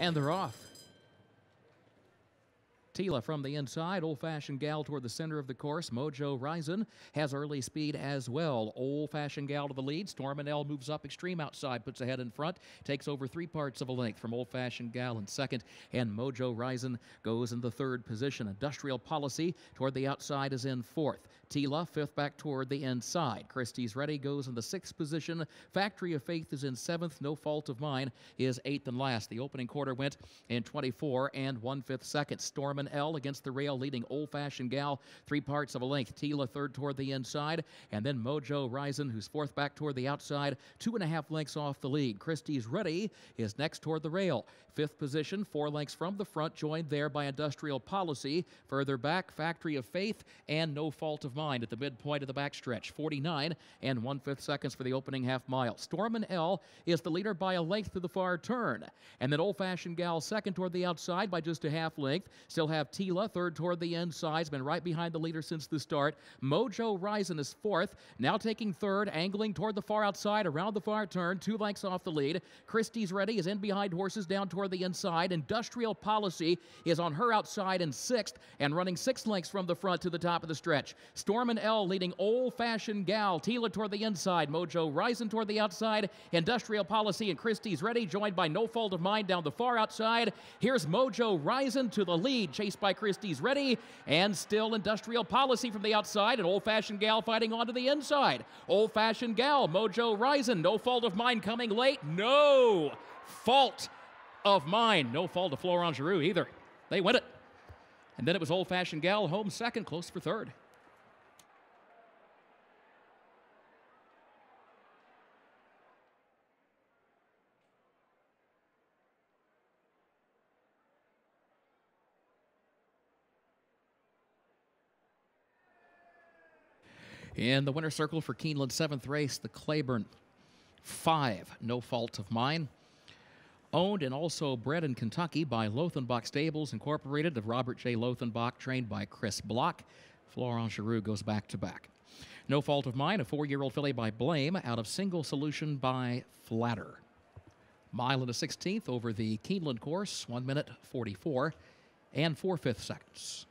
And they're off. Tila from the inside, old fashioned gal toward the center of the course. Mojo Risen has early speed as well. Old fashioned gal to the lead. Storm and L moves up extreme outside, puts ahead in front, takes over three parts of a length from old fashioned gal in second, and Mojo Risen goes in the third position. Industrial Policy toward the outside is in fourth. Tila, fifth back toward the inside. Christie's Ready goes in the sixth position. Factory of Faith is in seventh. No Fault of Mine is eighth and last. The opening quarter went in 24 and one fifth seconds. Storm and L against the rail, leading Old Fashioned Gal three parts of a length. Tila third toward the inside, and then Mojo Risen, who's fourth back toward the outside, two and a half lengths off the lead. Christie's Ready is next toward the rail. Fifth position, four lengths from the front, joined there by Industrial Policy. Further back, Factory of Faith and No Fault of Mine at the midpoint of the backstretch. 49 and one fifth seconds for the opening half mile. Storm and L is the leader by a length to the far turn. And then Old Fashioned Gal second toward the outside by just a half length. Still have Tila third toward the inside. Has been right behind the leader since the start. Mojo Risen is fourth. Now taking third, angling toward the far outside around the far turn. Two lengths off the lead. Christie's Ready is in behind horses down toward the inside. Industrial Policy is on her outside in sixth and running six lengths from the front to the top of the stretch. Storm and L leading Old Fashioned Gal. Tila toward the inside. Mojo Risen toward the outside. Industrial Policy and Christie's Ready, joined by No Fault of Mine down the far outside. Here's Mojo Risen to the lead, chased by Christie's Ready, and still Industrial Policy from the outside, and Old Fashioned Gal fighting onto the inside. Old Fashioned Gal, Mojo Rising, No Fault of Mine coming late. No fault of mine. No fault of Florent Geroux either. They win it. And then it was Old Fashioned Gal home second, close for third. In the winner circle for Keeneland seventh race, the Claiborne five, no fault of mine. Owned and also bred in Kentucky by Lothenbach Stables Incorporated of Robert J. Lothenbach, trained by Chris Block. Florent Geroux goes back to back. No fault of mine, a four year old filly by Blame out of single solution by Flatter. Mile and a 16th over the Keeneland course, one minute 44 and four fifths seconds.